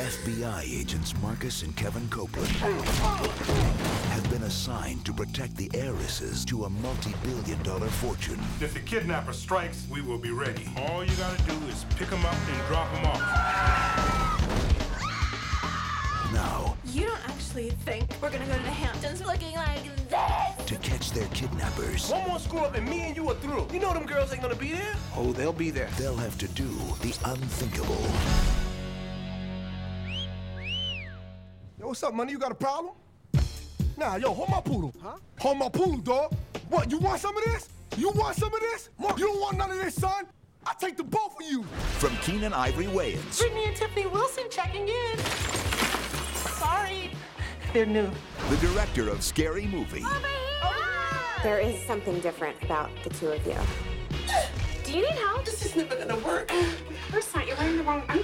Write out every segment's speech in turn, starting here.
FBI agents Marcus and Kevin Copeland have been assigned to protect the heiresses to a multi-billion dollar fortune. If the kidnapper strikes, we will be ready. All you gotta do is pick them up and drop them off. Now, You don't actually think we're gonna go to the Hamptons looking like this? to catch their kidnappers, One more screw up and me and you are through. You know them girls ain't gonna be there? Oh, they'll be there. they'll have to do the unthinkable. What's up, money? You got a problem? Nah, yo, hold my poodle. Huh? Hold my poodle, dog. What, you want some of this? You want some of this? Mark, you don't want none of this, son? I take the both of you. From Keenen Ivory Wayans Brittany and Tiffany Wilson checking in. Sorry. They're new. the director of Scary Movie, There is something different about the two of you. Do you need help? This is never gonna work. First time, you're wearing the wrong underwear.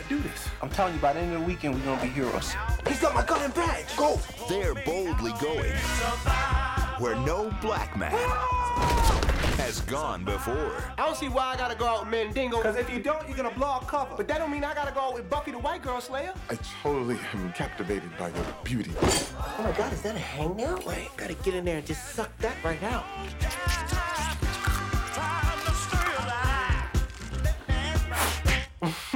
How long we gotta do this? I'm telling you, by the end of the weekend, we're gonna be heroes. He's got my gun and badge. Go. they're boldly going where no black man has gone before. I don't see why I gotta go out with Mandingo. Because if you don't, you're gonna blow our cover. But that don't mean I gotta go out with Buffy the White Girl Slayer. I totally am captivated by your beauty. Oh my god, is that a hangnail? Wait, gotta get in there and just suck that right out.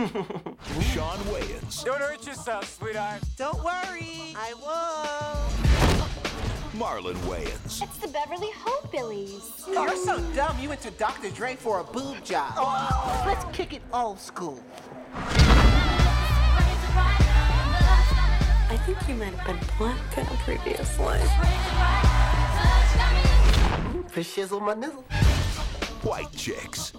Shawn Wayans, Don't hurt yourself, sweetheart. Don't worry, I won't. Marlon Wayans, It's the Beverly Hillbillies. Oh, you're so dumb. You went to Dr. Dre for a boob job. Oh. Let's kick it old school. I think you might have been black in a previous life. For shizzle my nizzle white chicks.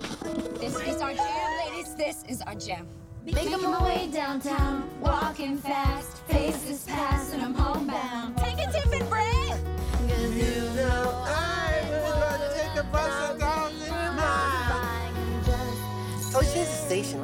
This is our jam, ladies. This is our jam. Making my way downtown, walking fast, faces pass, and I'm homebound. Take a tip and break. Cause you know I'm gonna take the bus and down in mine. Oh, she's a station.